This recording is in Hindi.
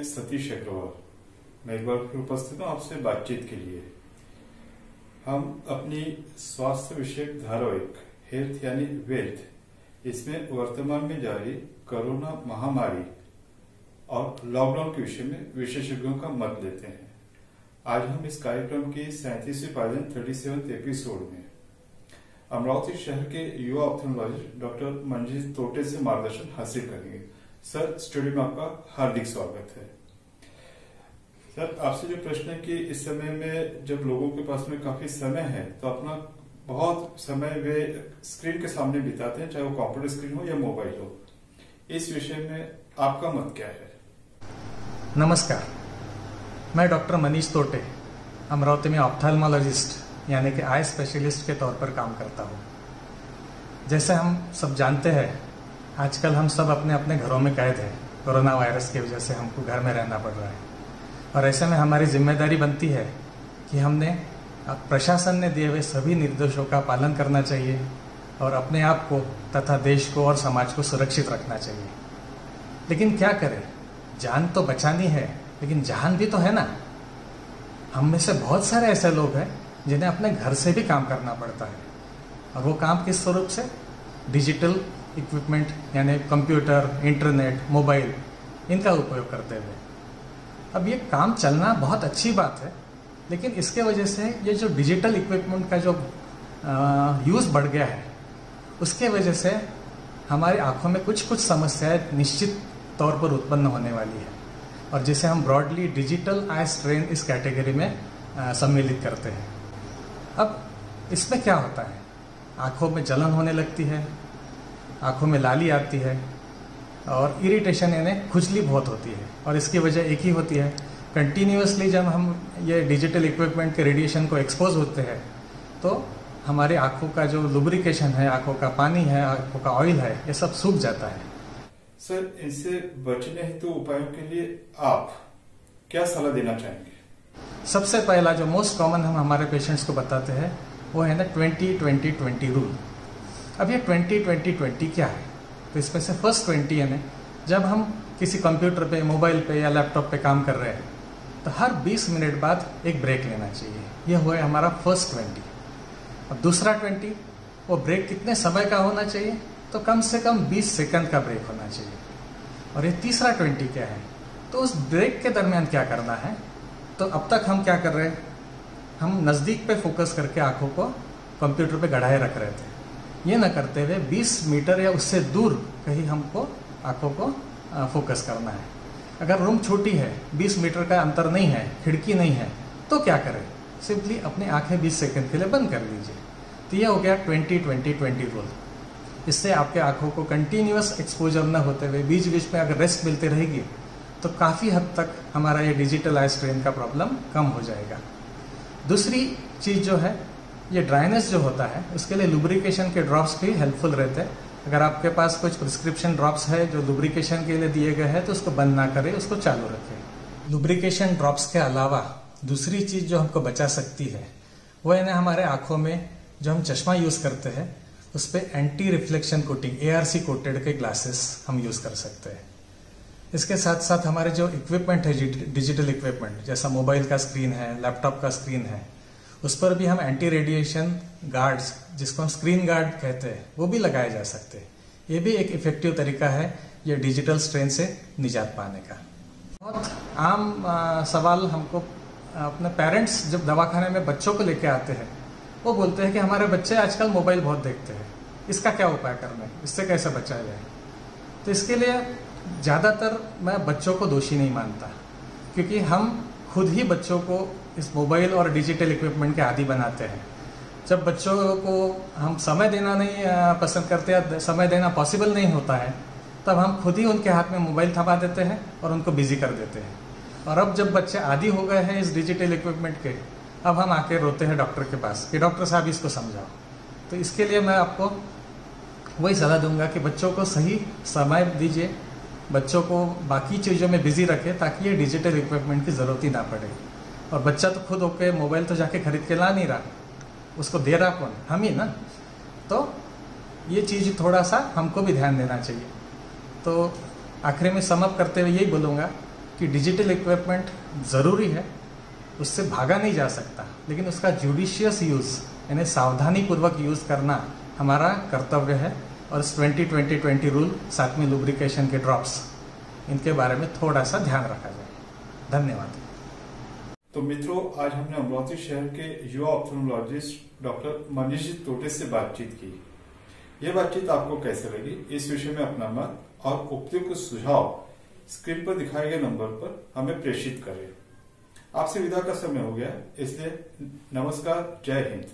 मैं एक बार फिर उपस्थित हूँ आपसे बातचीत के लिए। हम अपनी स्वास्थ्य विषयक धारावाहिक, हेल्थ यानी वेल्थ, इसमें वर्तमान में जारी कोरोना महामारी और लॉकडाउन के विषय में विशेषज्ञों का मत लेते हैं। आज हम इस कार्यक्रम के सैंतीसवीं पायलन थर्टी सेवन एपिसोड में अमरावती शहर के युवा ऑप्थोलॉजिस्ट डॉक्टर मंजीत तोटे से मार्गदर्शन हासिल करेंगे। सर, स्टूडियो में आपका हार्दिक स्वागत है। सर, आपसे जो प्रश्न है कि इस समय में जब लोगों के पास में काफ़ी समय है तो अपना बहुत समय वे स्क्रीन के सामने बिताते हैं, चाहे वो कंप्यूटर स्क्रीन हो या मोबाइल हो। इस विषय में आपका मत क्या है? नमस्कार। मैं डॉक्टर मनीष तोटे, अमरावती में ऑप्थालमोलॉजिस्ट, यानी कि आई स्पेशलिस्ट के तौर पर काम करता हूँ। जैसे हम सब जानते हैं आजकल हम सब अपने अपने घरों में कैद हैं। कोरोना वायरस की वजह से हमको घर में रहना पड़ रहा है। और ऐसे में हमारी ज़िम्मेदारी बनती है कि हमने, प्रशासन ने दिए हुए सभी निर्देशों का पालन करना चाहिए और अपने आप को तथा देश को और समाज को सुरक्षित रखना चाहिए। लेकिन क्या करें? जान तो बचानी है, लेकिन जान भी तो है ना। हम में से बहुत सारे ऐसे लोग हैं जिन्हें अपने घर से भी काम करना पड़ता है। और वो काम किस स्वरूप से? डिजिटल इक्विपमेंट यानी कंप्यूटर इंटरनेट मोबाइल इनका उपयोग करते हुए। अब ये काम चलना बहुत अच्छी बात है, लेकिन इसके वजह से ये जो डिजिटल इक्विपमेंट का जो यूज़ बढ़ गया है, उसके वजह से हमारी आँखों में कुछ कुछ समस्याएँ निश्चित तौर पर उत्पन्न होने वाली है, और जिसे हम ब्रॉडली डिजिटल आई स्ट्रेन इस कैटेगरी में सम्मिलित करते हैं। अब इसमें क्या होता है? आँखों में जलन होने लगती है आँखों में लाली आती है और इरिटेशन यानी खुजली बहुत होती है और इसकी वजह एक ही होती है। कंटिन्यूसली जब हम ये डिजिटल इक्विपमेंट के रेडिएशन को एक्सपोज होते हैं तो हमारे आँखों का जो लुब्रिकेशन है आँखों का पानी है आँखों का ऑयल है ये सब सूख जाता है। सर इनसे बचने हेतु तो उपायों के लिए आप क्या सलाह देना चाहेंगे? सबसे पहला जो मोस्ट कॉमन हम हमारे पेशेंट्स को बताते हैं वो है ना ट्वेंटी ट्वेंटी ट्वेंटी रूल अब ये ट्वेंटी ट्वेंटी ट्वेंटी क्या है? तो इसमें से फ़र्स्ट ट्वेंटी यानी जब हम किसी कंप्यूटर पे मोबाइल पे या लैपटॉप पे काम कर रहे हैं तो हर 20 मिनट बाद एक ब्रेक लेना चाहिए। ये हुआ हमारा फ़र्स्ट ट्वेंटी अब दूसरा ट्वेंटी वो ब्रेक कितने समय का होना चाहिए? तो कम से कम 20 सेकंड का ब्रेक होना चाहिए। और ये तीसरा ट्वेंटी क्या है? तो उस ब्रेक के दरमियान क्या करना है? तो अब तक हम क्या कर रहे हैं? हम नज़दीक पे फोकस करके आँखों को कंप्यूटर पे गढ़ाए रख रहे थे। ये ना करते हुए 20 मीटर या उससे दूर कहीं हमको आँखों को फोकस करना है। अगर रूम छोटी है 20 मीटर का अंतर नहीं है, खिड़की नहीं है तो क्या करें? सिंपली अपनी आँखें 20 सेकंड के लिए बंद कर लीजिए। तो ये हो गया 20 20 20 रूल इससे आपके आँखों को कंटिन्यूस एक्सपोजर न होते हुए बीच बीच में अगर रेस्ट मिलती रहेगी तो काफ़ी हद तक हमारा ये डिजिटल आई का प्रॉब्लम कम हो जाएगा। दूसरी चीज़ जो है ये ड्राइनेस जो होता है, उसके लिए लुब्रिकेशन के ड्रॉप्स भी हेल्पफुल रहते हैं। अगर आपके पास कुछ प्रिस्क्रिप्शन ड्रॉप्स है जो लुब्रिकेशन के लिए दिए गए हैं तो उसको बंद ना करें, उसको चालू रखें। लुब्रिकेशन ड्रॉप्स के अलावा, दूसरी चीज़ जो हमको बचा सकती है, वो है ना हमारे आँखों में जो हम चश्मा यूज़ करते हैं, उस पर anti reflection coating ARC coated के ग्लासेस हम यूज़ कर सकते हैं। इसके साथ साथ हमारे जो इक्विपमेंट है डिजिटल इक्विपमेंट जैसा मोबाइल का स्क्रीन है लैपटॉप का स्क्रीन है उस पर भी हम एंटी रेडिएशन गार्ड्स जिसको हम स्क्रीन गार्ड कहते हैं वो भी लगाए जा सकते हैं। ये भी एक इफ़ेक्टिव तरीका है ये डिजिटल स्ट्रेन से निजात पाने का। बहुत आम आ, सवाल हमको अपने पेरेंट्स जब दवाखाने में बच्चों को लेके आते हैं वो बोलते हैं कि हमारे बच्चे आजकल मोबाइल बहुत देखते हैं। इसका क्या उपाय करना है? इससे कैसे बचा जाए? तो इसके लिए ज़्यादातर मैं बच्चों को दोषी नहीं मानता क्योंकि हम खुद ही बच्चों को इस मोबाइल और डिजिटल इक्विपमेंट के आदि बनाते हैं। जब बच्चों को हम समय देना नहीं पसंद करते या समय देना पॉसिबल नहीं होता है, तब हम खुद ही उनके हाथ में मोबाइल थमा देते हैं और उनको बिज़ी कर देते हैं। और अब जब बच्चे आदि हो गए हैं इस डिजिटल इक्विपमेंट के, अब हम आके रोते हैं डॉक्टर के पास कि, डॉक्टर साहब, इसको समझाओ। तो इसके लिए मैं आपको वही सलाह दूँगा कि बच्चों को सही समय दीजिए, बच्चों को बाकी चीज़ों में बिज़ी रखें ताकि ये डिजिटल इक्विपमेंट की ज़रूरत ही ना पड़े। और बच्चा तो खुद होके मोबाइल तो जाके खरीद के ला नहीं रहा। उसको दे रहा कौन? हम ही ना। तो ये चीज़ थोड़ा सा हमको भी ध्यान देना चाहिए। तो आखिर में समअप करते हुए यही बोलूँगा कि डिजिटल इक्विपमेंट ज़रूरी है, उससे भागा नहीं जा सकता। लेकिन उसका जुडिशियस यूज़ यानी सावधानी पूर्वक यूज़ करना हमारा कर्तव्य है। और इस 20-20-20 रूल साथ में लुब्रिकेशन के ड्रॉप्स इनके बारे में थोड़ा सा ध्यान रखा जाए। धन्यवाद। तो मित्रों, आज हमने अमरावती शहर के युवा ऑप्थोनोलॉजिस्ट डॉक्टर मनीष टोटे से बातचीत की। ये बातचीत आपको कैसे लगी? इस विषय में अपना मत और उपयुक्त सुझाव स्क्रीन पर दिखाए गए नंबर पर हमें प्रेषित करें। आपसे विदा का समय हो गया, इसलिए नमस्कार, जय हिंद।